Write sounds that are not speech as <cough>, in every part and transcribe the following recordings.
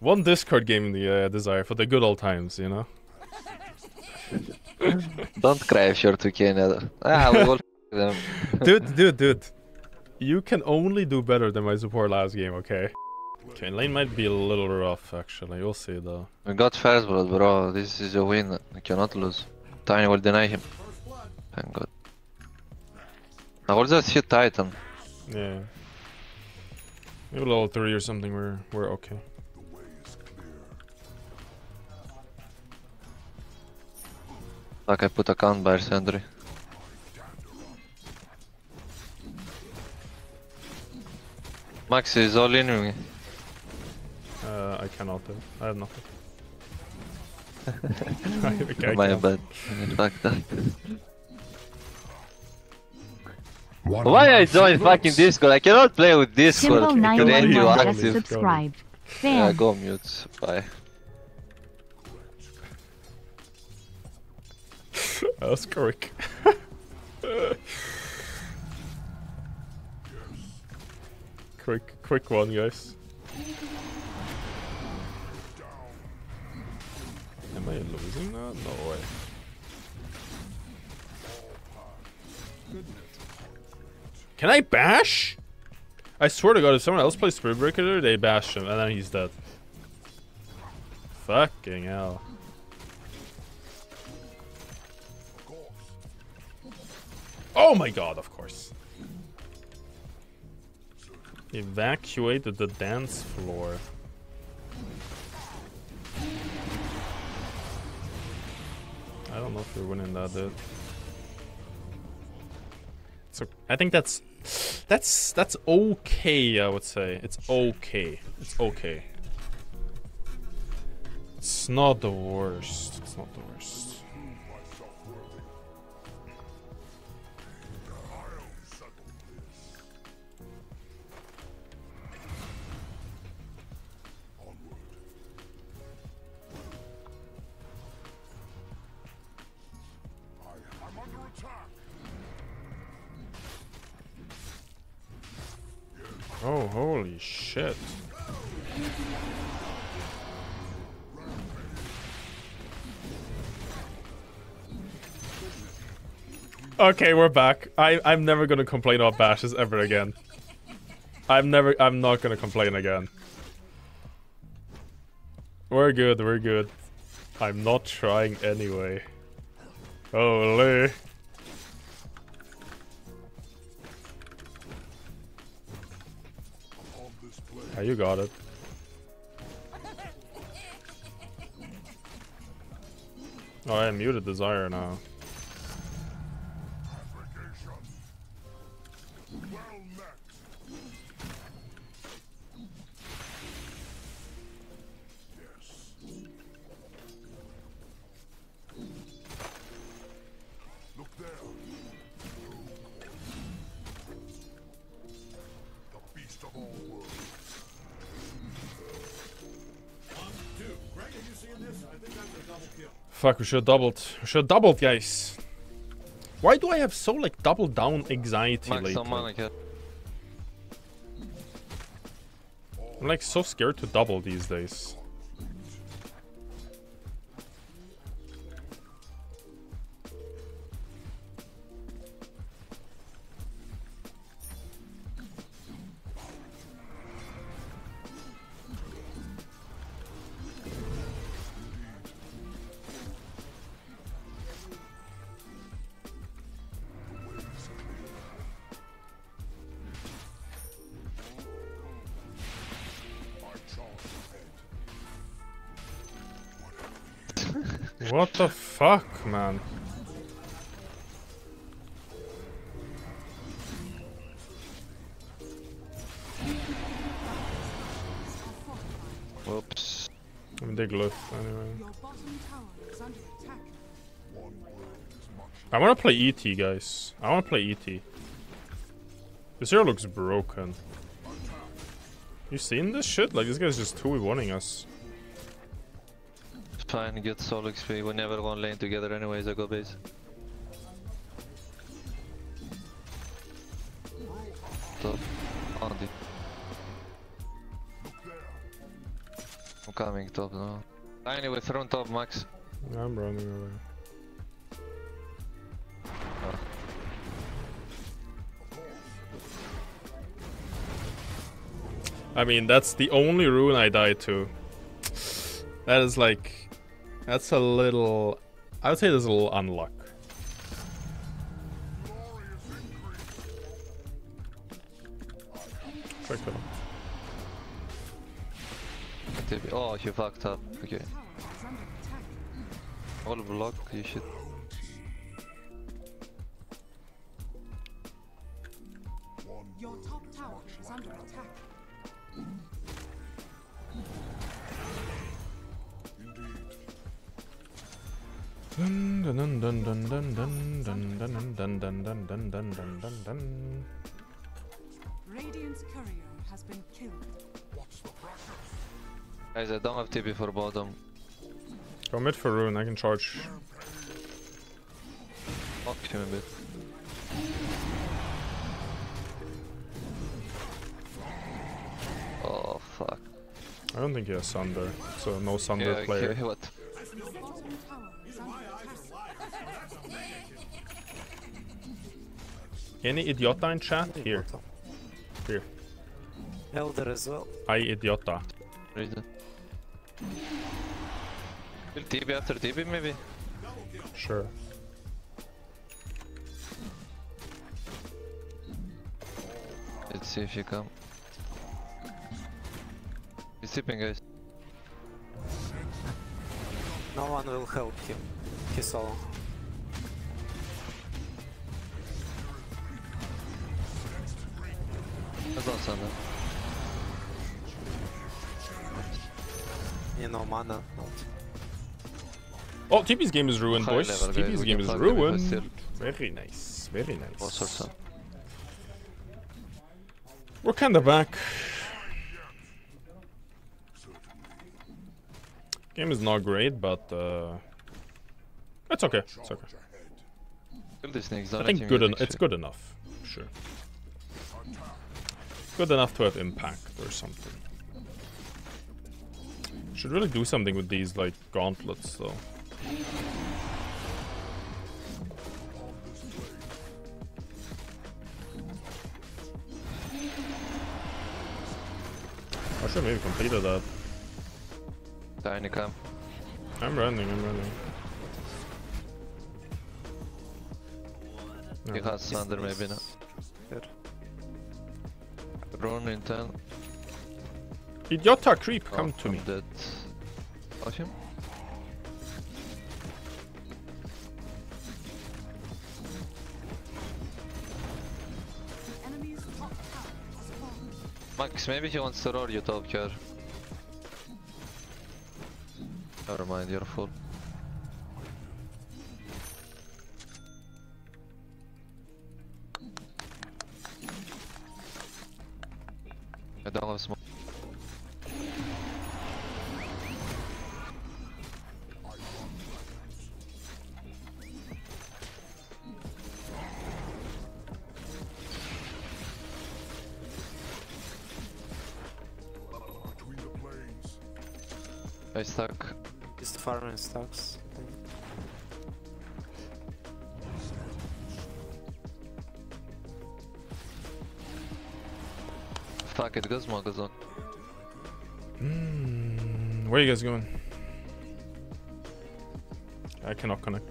One Discord game in the uh, desire for the good old times, you know. <laughs> Don't cry if you're 2k nether. Ah, we all <laughs> them. dude, <laughs> dude, dude. You can only do better than my support last game, okay? Okay, lane might be a little rough, actually. We'll see, though. We got first blood, bro. This is a win. We cannot lose. Tiny will deny him. Thank god. Now what's that hit Titan? Yeah. Maybe level 3 or something, we're, we're okay. Like I put a count by Sentry. Max is all in me. Uh, I cannot do. I have nothing. <laughs> I, I My can't. bad. Fuck that. One Why I of my joined fucking Discord? I cannot play with Discord. Symbol Today nine you one one active. just subscribed. Yeah, go mute. Bye. That was quick. <laughs> quick, quick one, guys. Am I losing that? No way. Can I bash? I swear to god, if someone else plays Spirit Breaker they bash him, and then he's dead. Fucking hell. Oh my god, of course. Evacuated the dance floor. I don't know if we're winning that, dude. So I think that's that's that's okay. I would say it's okay. It's okay. It's not the worst. It's not the worst. Holy shit. Okay, we're back. I, I'm never gonna complain about bashes ever again. I'm never, I'm not gonna complain again. We're good, we're good. I'm not trying anyway. Holy. Yeah, you got it. Oh, I am muted Desire now. Fuck, we should have doubled. We should have doubled, guys. Why do I have so, like, double down anxiety Max lately? I'm, like, so scared to double these days. What the fuck, man? Whoops. I mean, they glyph anyway. Your bottom tower is under attack. I want to play ET, guys. I want to play ET. This hero looks broken. You seen this shit? Like, this guy's just 2v1ing us. Fine, get solo XP. We never gonna lane together anyways, I go base. Top. On the. I'm coming top now. With thrown top, Max. I'm running away. I mean, that's the only rune I died to. That is like... That's a little... I would say there's a little unluck. Out. Oh, you fucked up. Okay. All block, you should. Dun dun dun dun dun dun dun dun dun dun dun dun dun dun dun dun dun. Radiant's courier has been killed. Guys, I don't have TP for bottom. Go mid for rune, I can charge. Fuck him a bit. Oh, fuck. I don't think he has Sunder, so no Sunder Yeah, player. okay, what? Any idiota in chat? Here. Here. Elder as well. I idiota. Reason. Will TP after TP maybe? Sure. Let's see if you come. He's tipping guys. No one will help him. He's solo. That's not Thunder. You know, mana. No. Oh, TP's game is ruined, High boys. level, guys, TP's we game is fuck them if we ruined. Very nice. Very All sorts nice. We're kinda back. Game is not great, but uh, it's okay. It's okay. Kill these things, don't I think good. En- it's good enough. Sure. Good enough to have impact or something. Should really do something with these like gauntlets though. I should maybe completed that. Tiny come. I'm running, I'm running. No. has Thunder maybe now. Rune in 10. Idiota creep, Oh, come to I'm me. Dead. Watch him. The enemy's top tower has fallen. Max, maybe he wants to roll you top here. Never mind, you're full. I don't have smoke. I stuck. He's farming stocks. Fuck it, go smoke as well. Mm, where are you guys going? I cannot connect.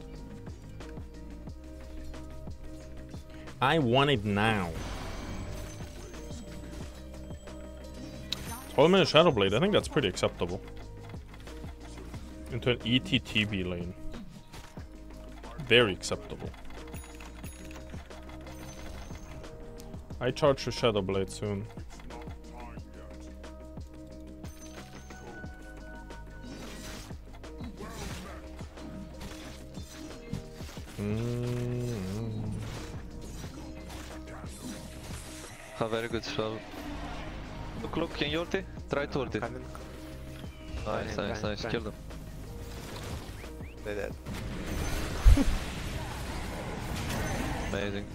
I want it now. 12 minute Shadow Blade, I think that's pretty acceptable. Into an ETTB lane. Very acceptable. I charge for Shadow Blade soon. well. Look, look, can you ulti? Try to ulti. it. Nice, I'm nice, I'm nice, kill them. They're dead. <laughs> Amazing.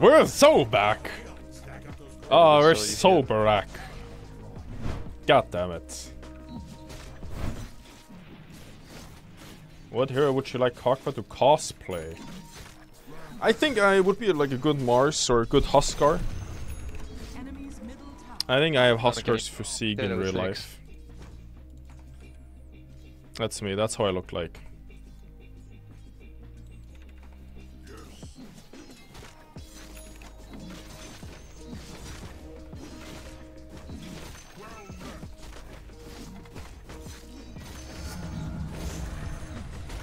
We're so back! Oh, we're so, so back. God damn it. What hero would you like Qojqva to cosplay? I think I would be like a good Mars or a good Huskar. Enemy's middle tower. I think I have Okay. Huskar's physique in real life. That's me, that's how I look like.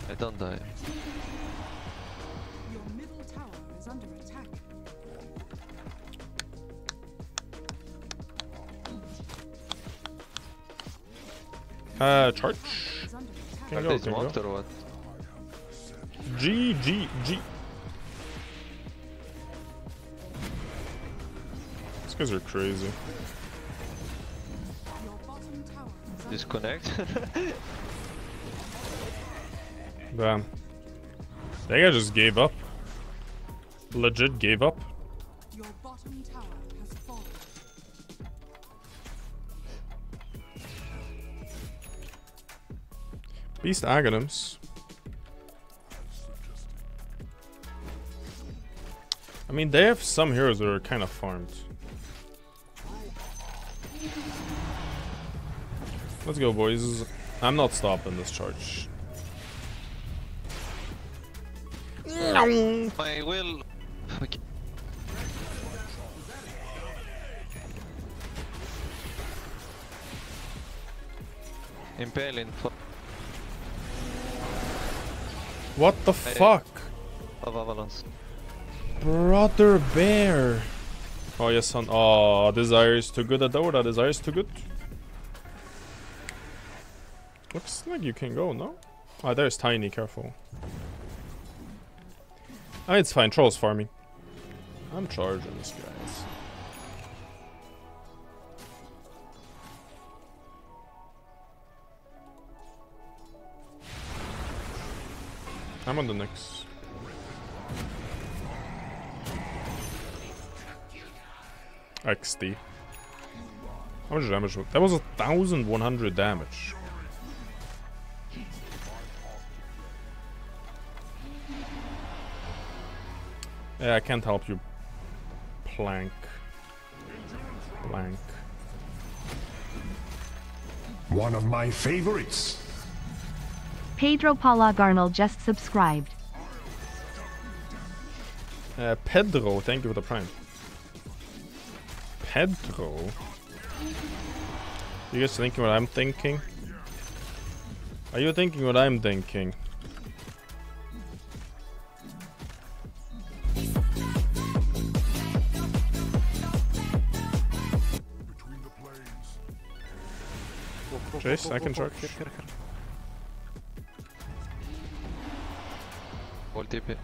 I don't die. Uh, charge. Is under attack. Can Are go, they can go. or what? G, G, G. These guys are crazy. Your bottom tower Disconnect? <laughs> Damn. That guy just gave up. Legit gave up. Beast Aghanim's. I mean, they have some heroes that are kind of farmed. Let's go, boys. I'm not stopping this charge. My will. Okay. Impaling What the fuck? of Avalons. Brother Bear. Oh, yes, son. Oh, Desire is too good at Dota. Desire is too good. Looks like you can go, no? Ah, there's Tiny. Careful. Ah, it's fine. Troll's farming. I'm charging this, guys. I'm on the next. XD. How much damage? That was a thousand one hundred damage. Yeah, I can't help you. Plank. Plank. One of my favorites. Pedro Paula Garnel just subscribed. Uh, Pedro, thank you for the prime. Pedro? You guys thinking what I'm thinking? Are you thinking what I'm thinking? Chase, I can charge. Hold TP.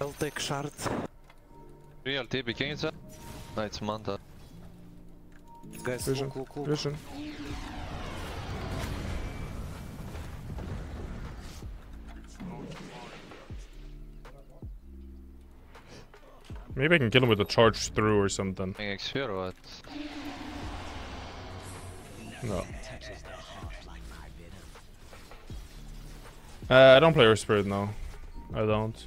I'll take shard. Real TP, can you tell? No, it's Manta. Guys, Vision, look, look, look. vision. Maybe I can kill him with a charge through or something. Playing Xphere or what? No. Uh, I don't play Earth Spirit now. I don't.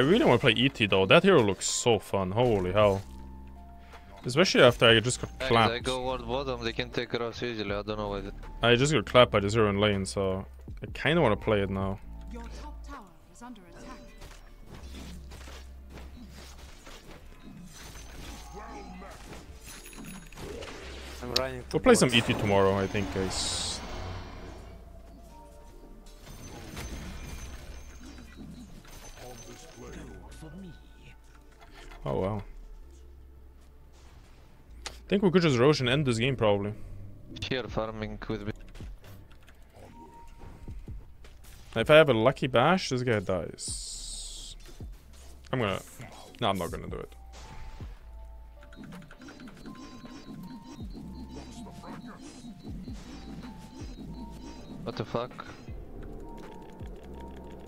I really want to play ET though. That hero looks so fun. Holy hell. Especially after I just got Guys, I clapped. go ward bottom, they can take cross easily, I don't know why. I just got clapped by the zero in lane, so I kind of want to play it now. Your top tower is under attack. We'll play some towards- ET tomorrow, I think, guys. Oh wow. I think we could just Rosh and end this game probably. Here farming could be. If I have a lucky bash, this guy dies. I'm gonna... No, I'm not gonna do it. What the fuck?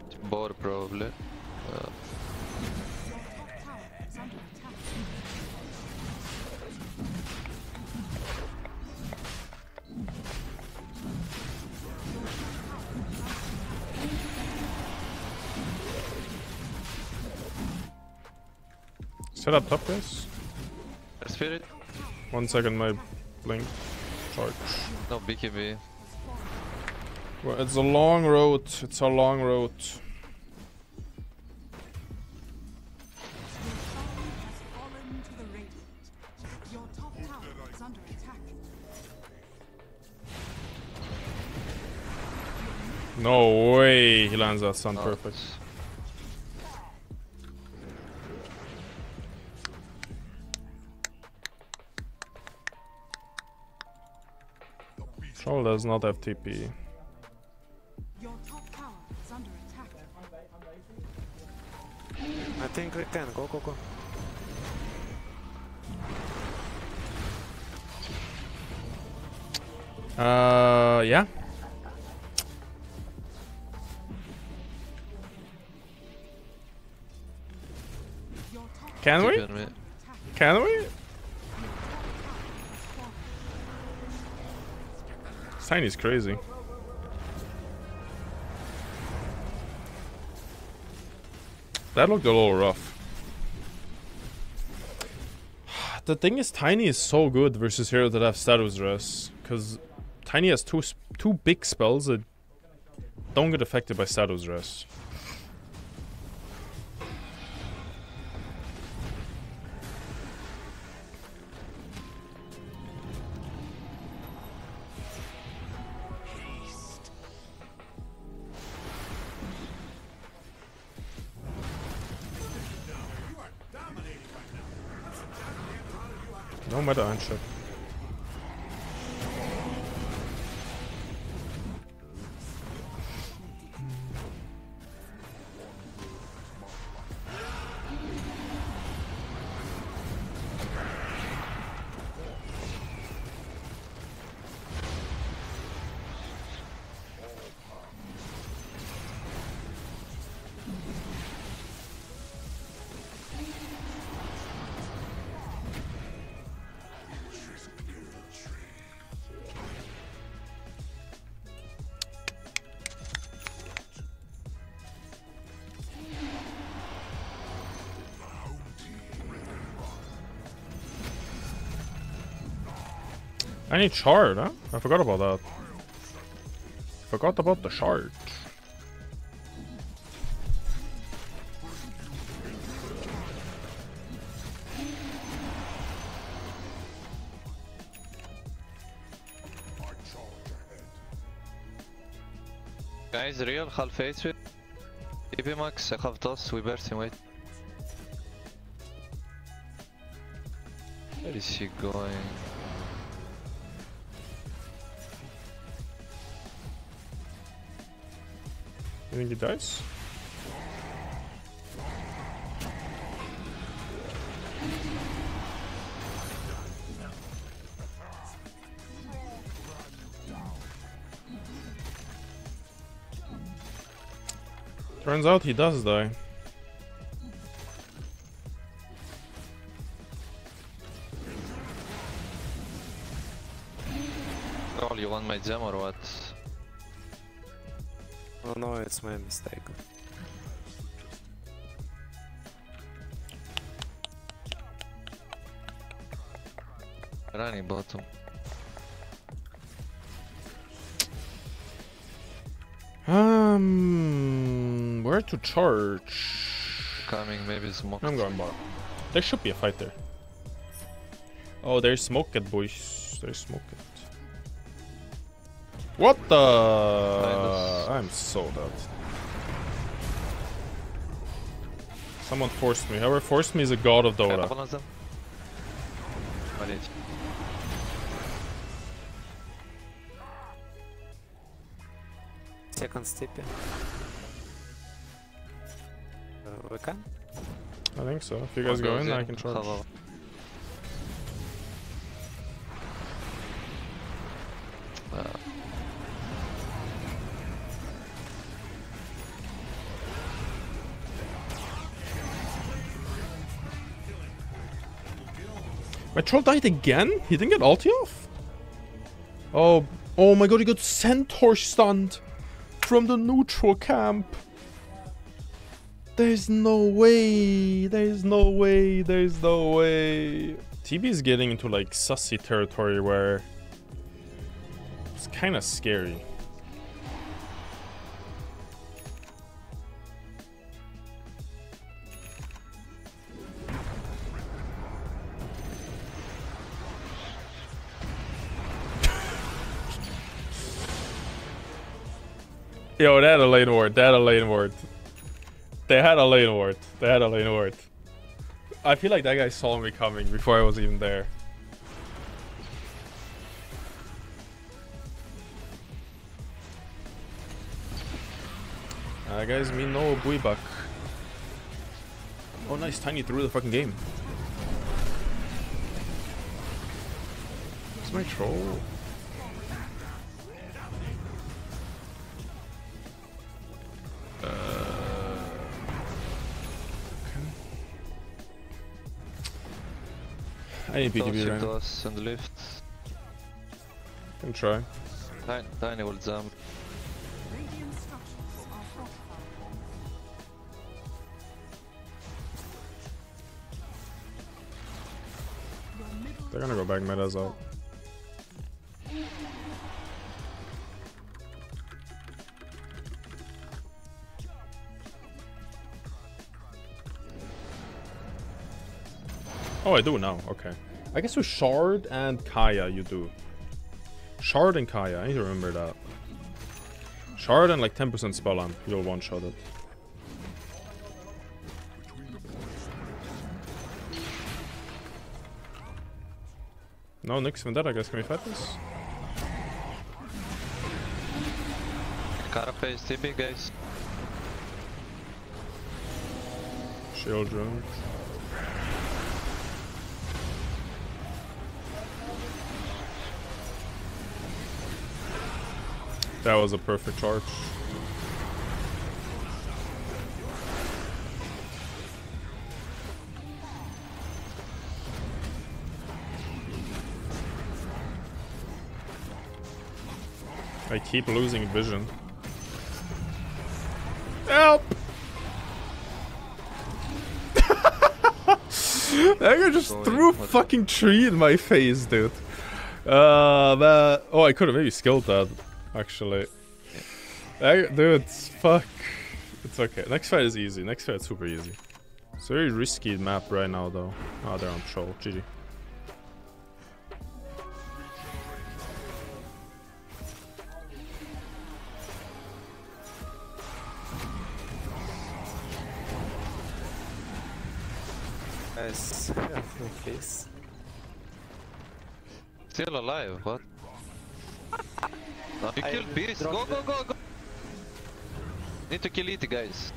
It's boar probably. Set up top, guys. spirit? One second, my blink. Charge. No, BKB. Well, it's a long road. It's a long road. Your tower has fallen to the radiant. Your top tower is under attack. No way he lands that stun Oh, perfect. It's- does not have TP. Your top tower is under attack. I think we can. Go, go, go. Uh, yeah. Can we? keep on me. Can we? Tiny's crazy. That looked a little rough. <sighs> The thing is, Tiny is so good versus heroes that have status res. Because Tiny has two, two big spells that don't get affected by status machen da einschalten. I need shard, huh? I forgot about that. Forgot about the shard. Guys, real half HP. TP max, I have toss, we burst him. Where is he going? You think he dies? Turns out he does die. Oh, you want my gem or what? No, it's my mistake. Running bottom. Um, where to charge? Coming, maybe smoke. I'm going bottom. There should be a fight there. Oh, there's smoke at boys. There's smoke it. What the? I'm so dead. Someone forced me. Whoever forced me is a god of Dota. Second step. Uh, we can? I think so. If you guys go in, I can charge. My troll died again? He didn't get ulti off? Oh, oh my god, he got centaur stunned from the neutral camp. There's no way. There's no way. There's no way. TB is getting into like sussy territory where it's kind of scary. Yo, they had a lane ward. They had a lane ward. They had a lane ward. They had a lane ward. I feel like that guy saw me coming before I was even there. Uh, guys, me no buyback. Oh, nice. Tiny through the fucking game. Where's my troll? Uh, I need Toss BKB him right to now. the lift. Can try. Tiny, tiny will jump. Radiant structures are fortified. Your middle They're gonna go back mid as Oh, I do now. Okay. I guess with Shard and Kaya, you do. Shard and Kaya, I need to remember that. Shard and like 10% spell amp, you'll one shot it. No, Nyx Vendetta, guys. Can we fight this? Carapace TP, guys. Shield That was a perfect charge. I keep losing vision. Help! <laughs> that guy just Sorry, threw a fucking tree in my face, dude. Uh, that. Oh, I could have maybe skilled that, actually. That, dude, fuck. It's okay. Next fight is easy. Next fight is super easy. It's a very risky map right now, though. Oh, they're on troll. GG. Guys, please. Still alive, what? No, you I killed Beast. Go, go, go, go. Need to kill it, guys.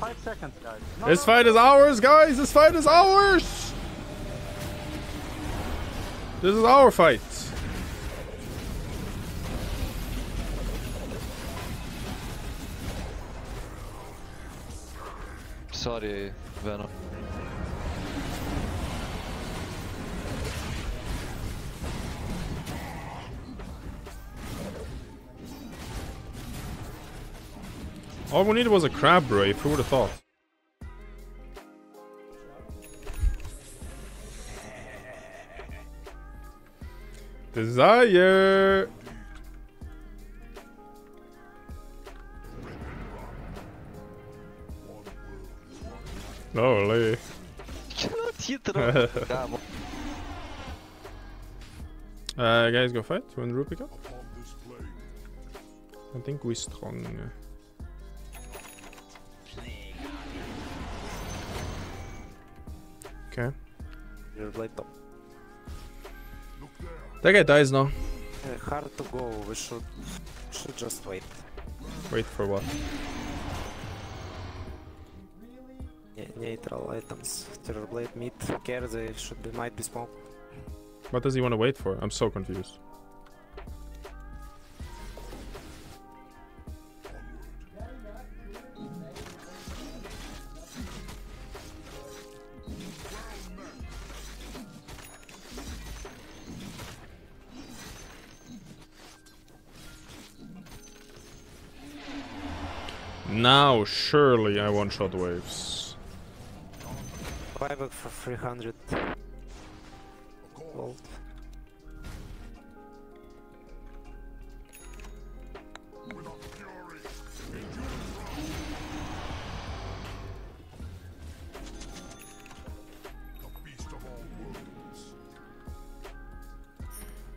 Five seconds, guys. No, This fight is ours, guys. This fight is ours. This is our fight. Sorry, Venom. All we needed was a crab brave. Who would have thought? Desire. Holy. Cannot hit the Come on. Uh, guys, go fight. Win Rupee Cup. I think we strong. Okay. Your blade top. That guy dies now. Uh, hard to go. We should should just wait. Wait for what? Neutral items. Terrorblade mid. Care they should be might be smoke. What does he want to wait for? I'm so confused. Now, surely I one-shot waves buyback for 300 gold.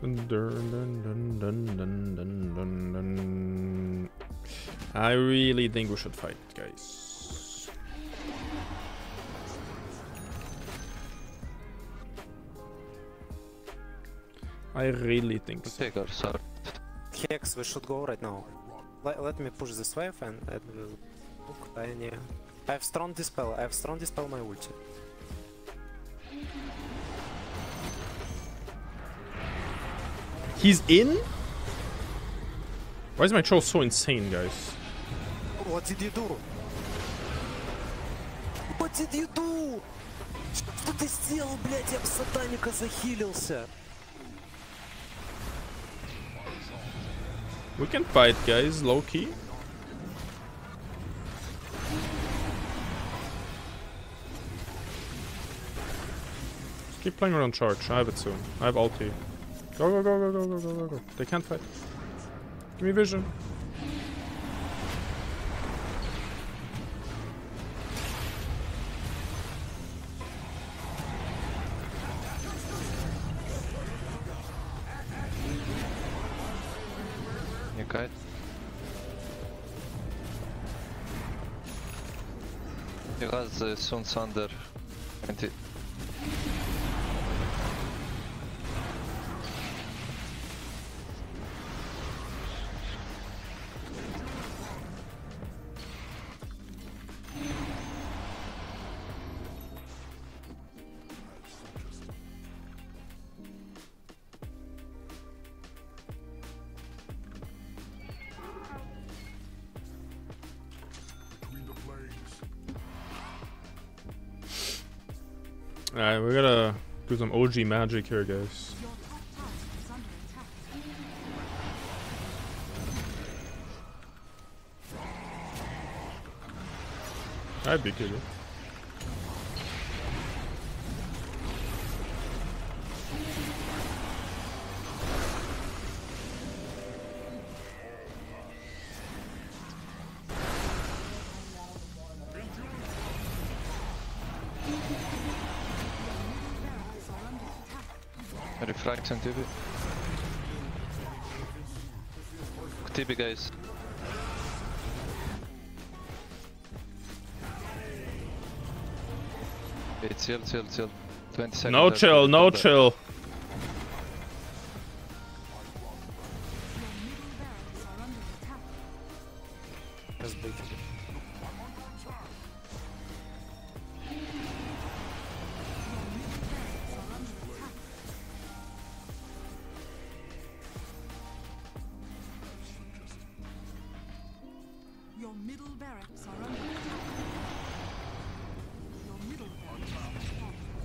Dun, dun, dun, I really think we should fight, guys. I really think so. take our sword. Hex, we should go right now. Let, let me push this wave and, and we'll look tiny. I have strong dispel. I have strong dispel my ulti. He's in? Why is my troll so insane, guys? What did you do? What did you do? Что ты сделал, блядь? Я в сатаника захилился. We can fight, guys, low key. Just keep playing around charge. I have it soon. I have ulti. Go, go, go, go, go, go, go, go, go. They can't fight. Give me vision. Sound Thunder. Alright, we gotta do some OG magic here, guys. I'd be kidding. TB. TB guys. Chill, chill, chill. 20 seconds. No chill, no chill.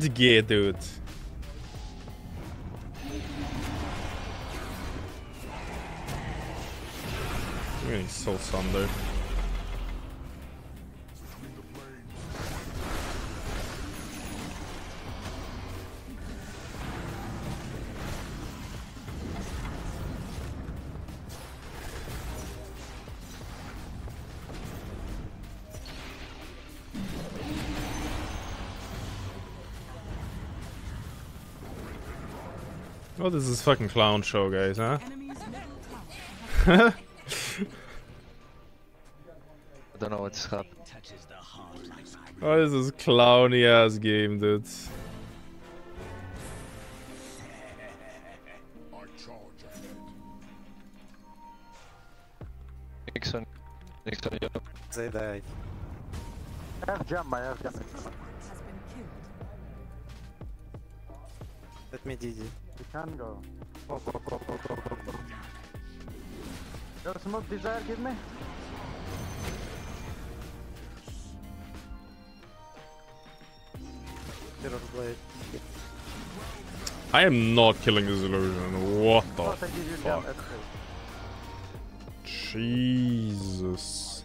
hard gear, dude. I'm getting so sundered. Sunder. Oh, this is fucking clown show, guys, huh? Enemy's middle tower I don't know what's happening. Oh, this is clowny ass game, dude. Nixon. Nixon, yeah. They died. I have jump, I have jump. has been killed. Let me DD. You can go. Go, go, go, go, go, go, go. Yo, smoke desire, give me. Mirror blade. I am not killing this illusion. What the What I give you jump, fuck? Jesus.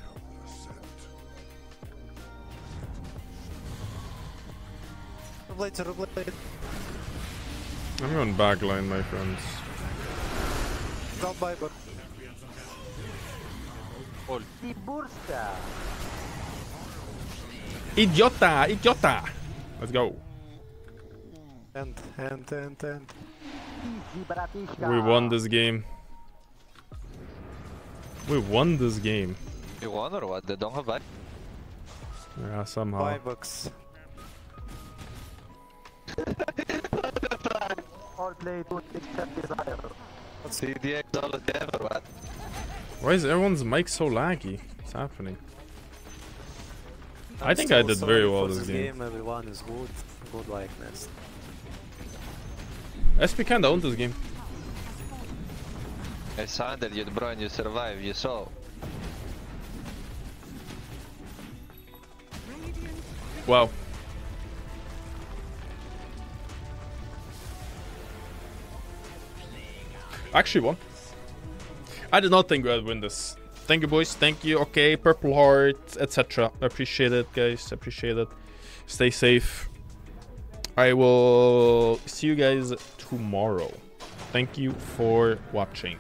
Terrorblade, mirror blade. I'm going backline, my friends. Got by, but Tibursta. Idiota! Idiota! Let's go. end, end, end, end. Easy, bratishka. We won this game. We won this game. You won or what? They don't have back. Yeah, somehow. Five bucks. Play to except desire. DDX all the time what? Why is everyone's mic so laggy? What's happening? I I'm think I did very well for this game. Everyone is good. Good likeness. SP kinda owned this game. I signed that you bro and you survive, you saw. Wow. Actually won. I did not think we would win this. Thank you, boys. Thank you. Okay, Purple Heart, etc. I appreciate it, guys. Appreciate it. Stay safe. I will see you guys tomorrow. Thank you for watching.